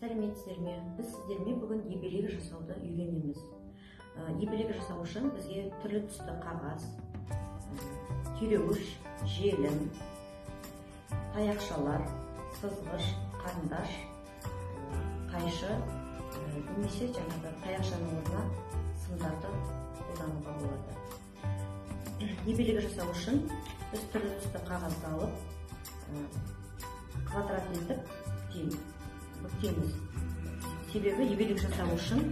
сәлеметсіздер ме? Біз сіздермен бүгін ебелек жасауды үйренеміз. Ә, ебелек жасау үшін бізге түрлі түсті қағаз түйреуіш желім таяқшалар сызғыш қарындаш қайшы немесе жаңағы таяқшаның орнына сымдарды қолдануға болады. Ебелек жасау үшін біз түрлі түсті қағазды алып квадрат етіп бүктейміз бүктейміз себебі ебелек жасау үшін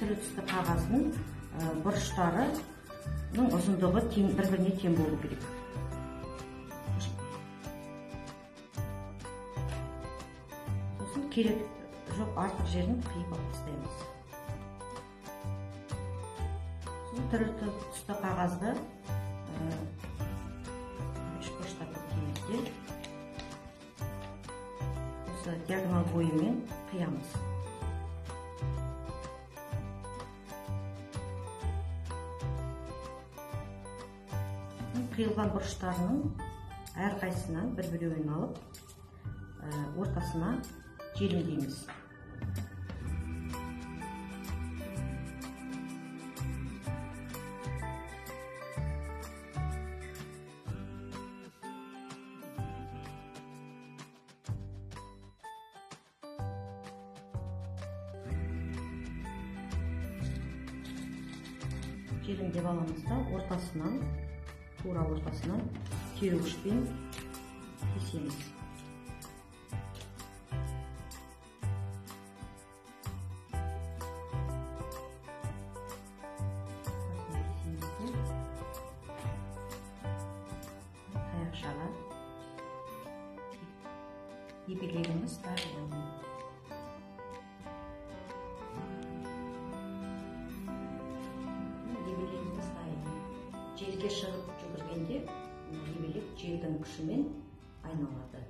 түрлі түсті қағаздың ә, бұрыштарының ұзындығы тең бір біріне тең болу керек. Сосын керек жоқ артық жерін қиып алып тастаймыз. Түрлі түсті қағазды диагонал бойымен қиямыз қиылған бұрыштарының әрқайсысынан бір біреуін алып ә, ортасына желімдейміз желімдеп аламыз да ортасынан тура ортасынан түйреуішпен кесеміз. Таяқшаға ебелегіміз дайын желге шығып жүгіргенде ебелек желдің күшімен айналады.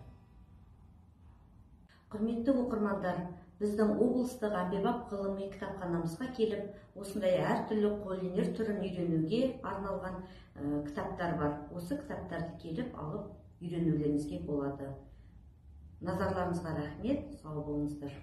Құрметті оқырмандар біздің облыстық әмбебап ғылыми кітапханамызға келіп осындай әртүрлі қолөнер түрін үйренуге арналған ә, кітаптар бар. Осы кітаптарды келіп алып үйренулеріңізге болады. Назарларыңызға рахмет. Сау болыңыздар.